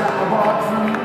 at the box.